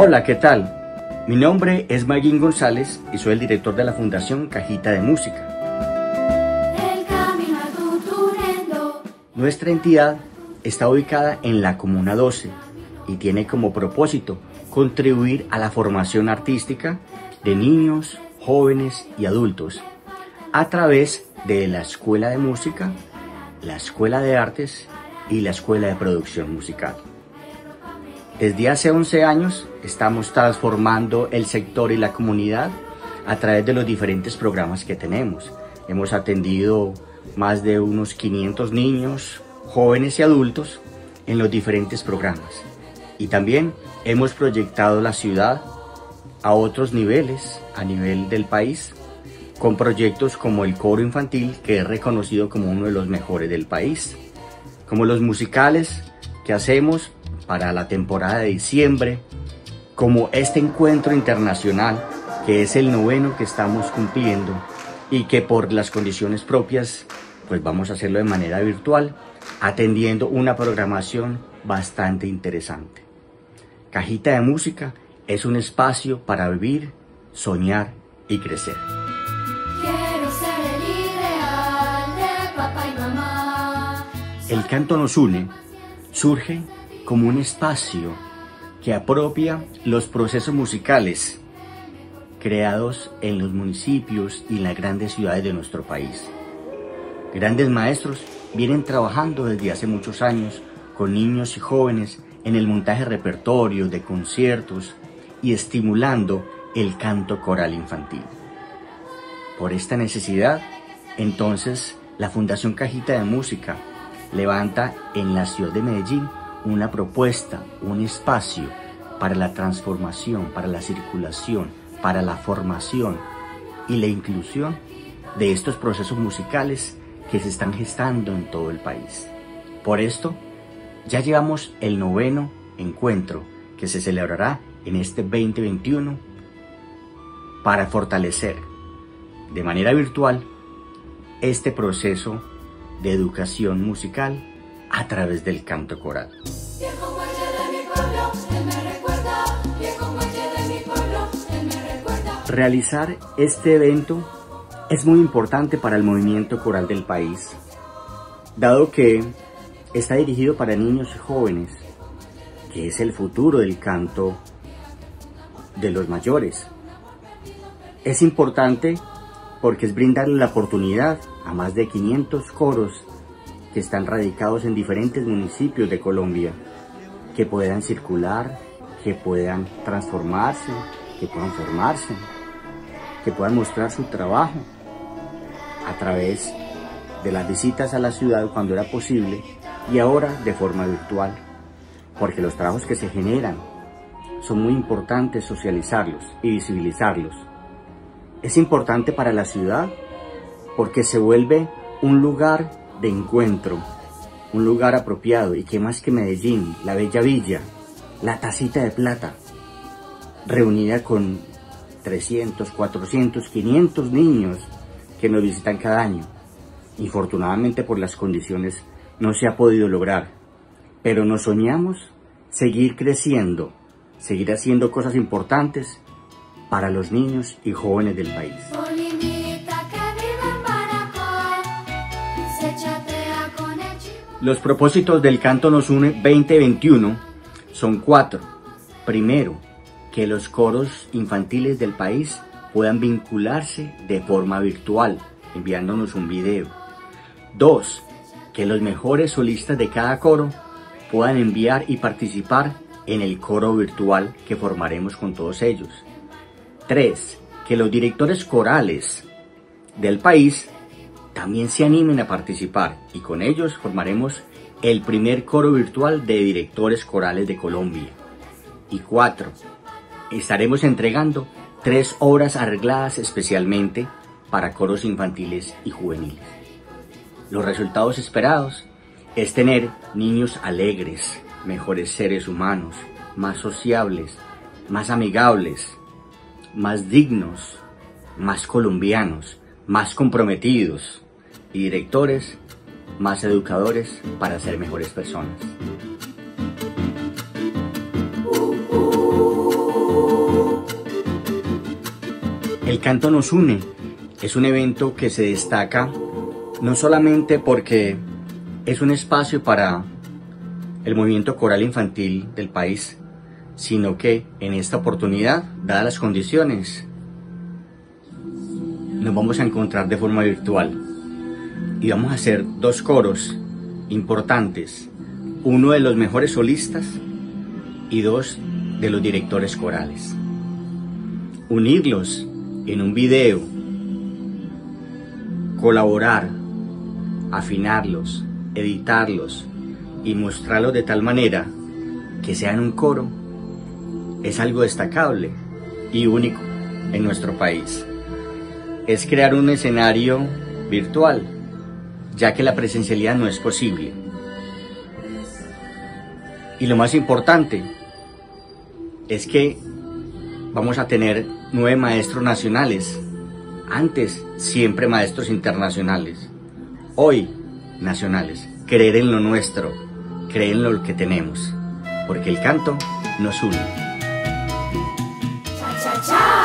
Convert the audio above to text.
Hola, ¿qué tal? Mi nombre es Mayín González y soy el director de la Fundación Cajita de Música. Nuestra entidad está ubicada en la Comuna 12 y tiene como propósito contribuir a la formación artística de niños, jóvenes y adultos a través de la Escuela de Música, la Escuela de Artes y la Escuela de Producción Musical. Desde hace 11 años estamos transformando el sector y la comunidad a través de los diferentes programas que tenemos. Hemos atendido más de unos 500 niños, jóvenes y adultos en los diferentes programas. Y también hemos proyectado la ciudad a otros niveles, a nivel del país, con proyectos como el coro infantil, que es reconocido como uno de los mejores del país, como los musicales que hacemos para la temporada de diciembre, como este encuentro internacional, que es el noveno que estamos cumpliendo y que por las condiciones propias, pues vamos a hacerlo de manera virtual, atendiendo una programación bastante interesante. Cajita de Música es un espacio para vivir, soñar y crecer. Quiero ser el ideal de papá y mamá. El canto nos une surge como un espacio que apropia los procesos musicales creados en los municipios y en las grandes ciudades de nuestro país. Grandes maestros vienen trabajando desde hace muchos años con niños y jóvenes en el montaje repertorio, de conciertos y estimulando el canto coral infantil. Por esta necesidad, entonces, la Fundación Cajita de Música levanta en la ciudad de Medellín una propuesta, un espacio para la transformación, para la circulación, para la formación y la inclusión de estos procesos musicales que se están gestando en todo el país. Por esto, ya llevamos el noveno encuentro que se celebrará en este 2021 para fortalecer de manera virtual este proceso de educación musical a través del canto coral. Realizar este evento es muy importante para el movimiento coral del país, dado que está dirigido para niños y jóvenes, que es el futuro del canto de los mayores. Es importante porque es brindarle la oportunidad a más de 500 coros que están radicados en diferentes municipios de Colombia, que puedan circular, que puedan transformarse, que puedan formarse, que puedan mostrar su trabajo a través de las visitas a la ciudad cuando era posible y ahora de forma virtual, porque los trabajos que se generan son muy importantes socializarlos y visibilizarlos. Es importante para la ciudad porque se vuelve un lugar de encuentro, un lugar apropiado y que más que Medellín, la bella villa, la tacita de plata, reunida con 300, 400, 500 niños que nos visitan cada año. Infortunadamente por las condiciones no se ha podido lograr, pero nos soñamos seguir creciendo, seguir haciendo cosas importantes para los niños y jóvenes del país. Los propósitos del Canto Nos Une 2021 son cuatro. Primero, que los coros infantiles del país puedan vincularse de forma virtual, enviándonos un video. Dos, que los mejores solistas de cada coro puedan enviar y participar en el coro virtual que formaremos con todos ellos. 3. Que los directores corales del país también se animen a participar y con ellos formaremos el primer coro virtual de directores corales de Colombia. Y 4. Estaremos entregando tres obras arregladas especialmente para coros infantiles y juveniles. Los resultados esperados es tener niños alegres, mejores seres humanos, más sociables, más amigables, más dignos, más colombianos, más comprometidos y directores más educadores para ser mejores personas. El canto nos une. Es un evento que se destaca no solamente porque es un espacio para el movimiento coral infantil del país, sino que en esta oportunidad, dadas las condiciones, nos vamos a encontrar de forma virtual y vamos a hacer dos coros importantes, uno de los mejores solistas y dos de los directores corales. Unirlos en un video, colaborar, afinarlos, editarlos y mostrarlos de tal manera que sean un coro es algo destacable y único en nuestro país. Es crear un escenario virtual, ya que la presencialidad no es posible. Y lo más importante es que vamos a tener nueve maestros nacionales, antes siempre maestros internacionales, hoy nacionales. Creer en lo nuestro, creer en lo que tenemos, porque el canto nos une. Cha.